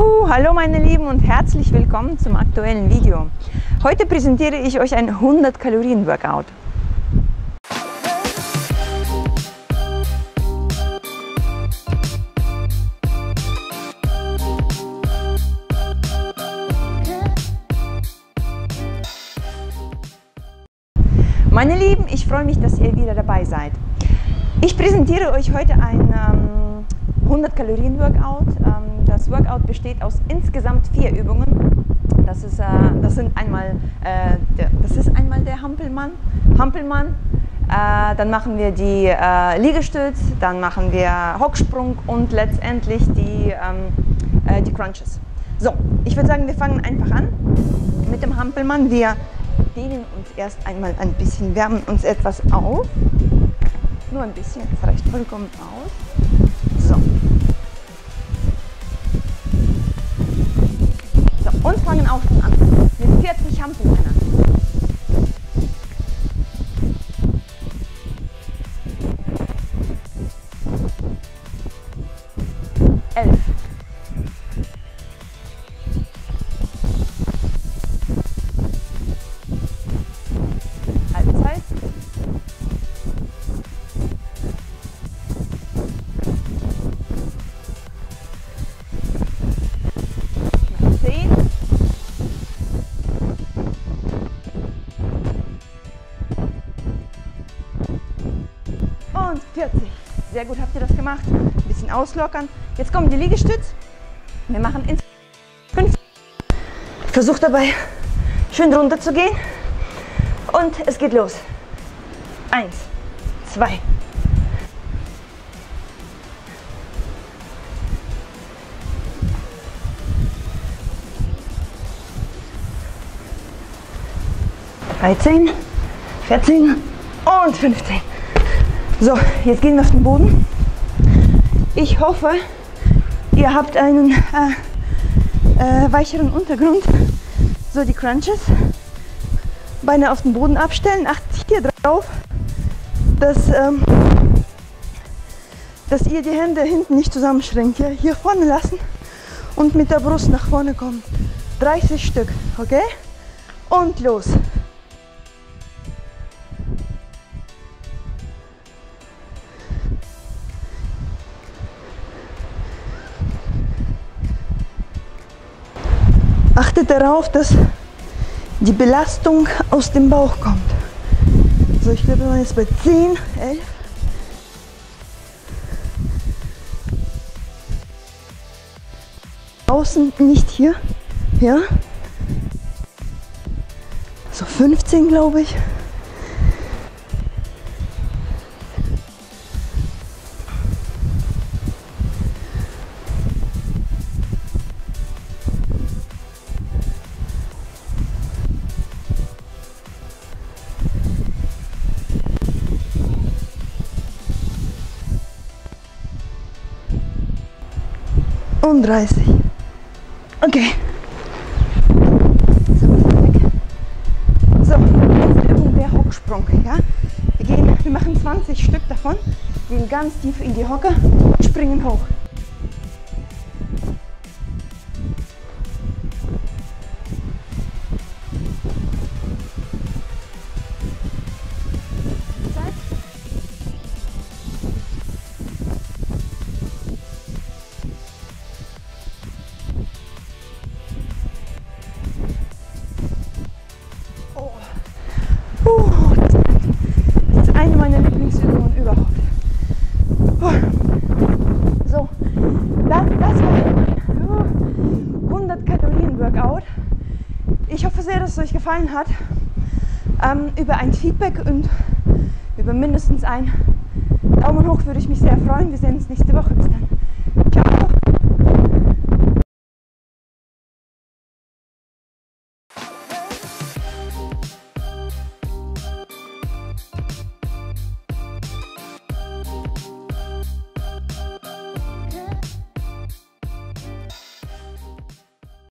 Juhu, hallo meine Lieben und herzlich willkommen zum aktuellen Video. Heute präsentiere ich euch ein 100 Kalorien Workout. Meine Lieben, ich freue mich, dass ihr wieder dabei seid. Ich präsentiere euch heute ein ähm, 100 Kalorien Workout. Ähm, das Workout besteht aus insgesamt vier Übungen. Das, ist, äh, das, sind einmal, äh, der, das ist einmal der Hampelmann, Hampelmann. Äh, dann machen wir die äh, Liegestütz, dann machen wir Hocksprung und letztendlich die, ähm, äh, die Crunches. So, ich würde sagen, wir fangen einfach an mit dem Hampelmann. Wir dehnen uns erst einmal ein bisschen, wärmen uns etwas auf. Nur ein bisschen, das reicht vollkommen aus. So. Und fangen auch schon an mit 40 Hampelmännern. Elf. Und 40. Sehr gut habt ihr das gemacht. Ein bisschen auslockern. Jetzt kommen die Liegestütz. Wir machen ins 5. Versucht dabei schön runter zu gehen. Und es geht los. Eins, zwei. Dreizehn, vierzehn und fünfzehn. So, jetzt gehen wir auf den Boden. Ich hoffe, ihr habt einen äh, äh, weicheren Untergrund. So die Crunches. Beine auf den Boden abstellen. Achtet hier drauf, dass, ähm, dass ihr die Hände hinten nicht zusammenschränkt. Hier, hier vorne lassen und mit der Brust nach vorne kommen. 30 Stück, okay? Und los. Achtet darauf, dass die Belastung aus dem Bauch kommt. So, ich glaube, waren jetzt bei 10, 11. Außen, nicht hier. Ja. So 15, glaube ich. Und 30. Okay. So, letzte Übung der Hocksprung. Ja? Wir, gehen, wir machen 20 Stück davon, gehen ganz tief in die Hocke springen hoch. So, das, das war mein uh, 100 Kalorien Workout. Ich hoffe sehr, dass es euch gefallen hat. Ähm, über ein Feedback und über mindestens ein Daumen hoch würde ich mich sehr freuen. Wir sehen uns nächste Woche. Bis dann.